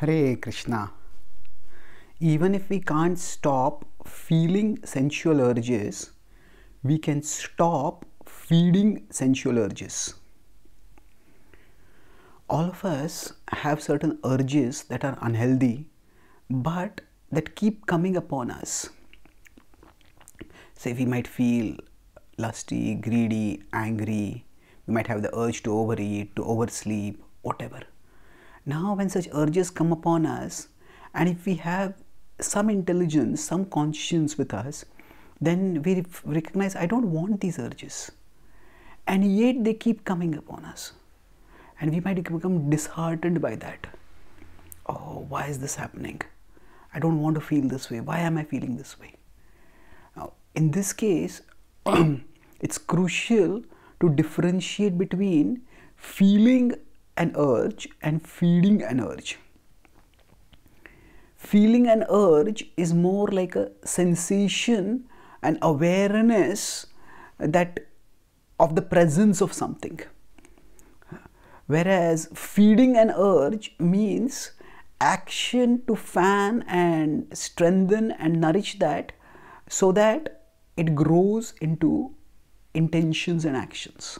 Hare Krishna. Even if we can't stop feeling sensual urges, we can stop feeding sensual urges. All of us have certain urges that are unhealthy but that keep coming upon us. Say, we might feel lusty, greedy, angry, we might have the urge to overeat, to oversleep, whatever. Now, when such urges come upon us, and if we have some intelligence, some conscience with us, then we recognize I don't want these urges. And yet they keep coming upon us. And we might become disheartened by that. Oh, why is this happening? I don't want to feel this way. Why am I feeling this way? Now, in this case, it's crucial to differentiate between feeling an urge and feeding an urge. Feeling an urge is more like a sensation and awareness that of the presence of something. Whereas feeding an urge means action to fan and strengthen and nourish that so that it grows into intentions and actions.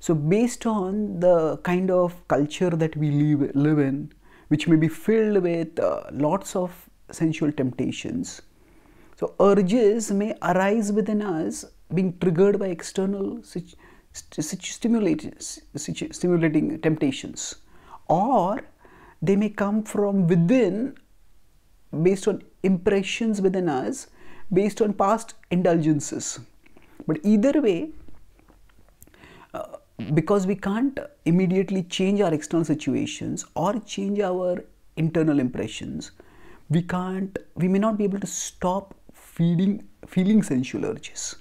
So, based on the kind of culture that we live, live in, which may be filled with uh, lots of sensual temptations, so urges may arise within us being triggered by external stimulating, stimulating temptations, or they may come from within based on impressions within us based on past indulgences. But either way, because we can't immediately change our external situations or change our internal impressions, we can't, we may not be able to stop feeding, feeling sensual urges.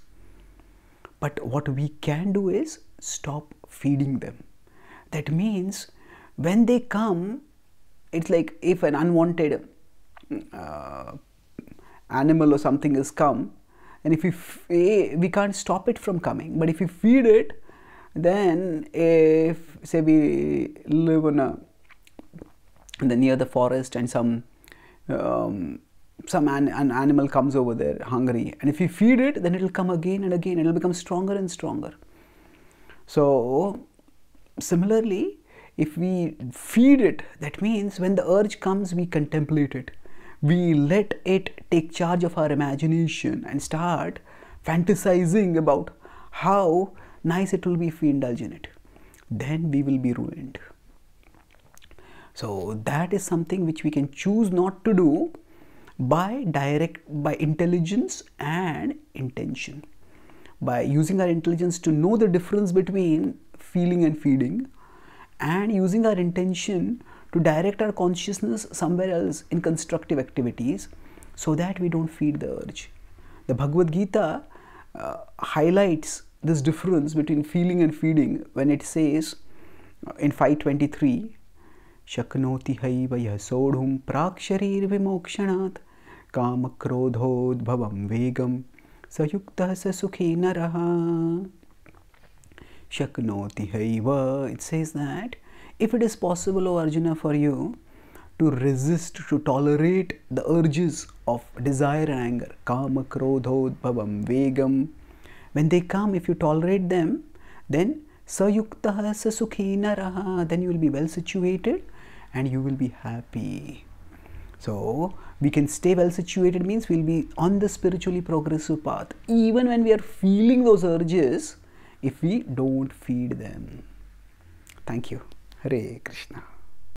But what we can do is stop feeding them. That means when they come, it's like if an unwanted uh, animal or something has come, and if we we can't stop it from coming, but if we feed it, then if say we live in a the near the forest and some um, some an, an animal comes over there hungry and if you feed it then it will come again and again it will become stronger and stronger. So similarly if we feed it that means when the urge comes we contemplate it. We let it take charge of our imagination and start fantasizing about how nice it will be if we indulge in it. Then we will be ruined. So that is something which we can choose not to do by direct by intelligence and intention. By using our intelligence to know the difference between feeling and feeding and using our intention to direct our consciousness somewhere else in constructive activities so that we don't feed the urge. The bhagavad gita uh, highlights this difference between feeling and feeding when it says uh, in 523 शक्नोति have यः सोढुं प्राक्शरीर्विमोक्षणात् कामक्रोधोद्भवं वेगं स युक्तः स सुखी नरः शक्नोति have it says that if it is possible O Arjuna for you to resist to tolerate the urges of desire and anger kama krodhodbhavam vegam when they come if you tolerate them then sayuktah sasukhi naraha then you will be well situated and you will be happy. So we can stay well situated means we'll be on the spiritually progressive path. Even when we are feeling those urges if we don't feed them. Thank you. Hare krishna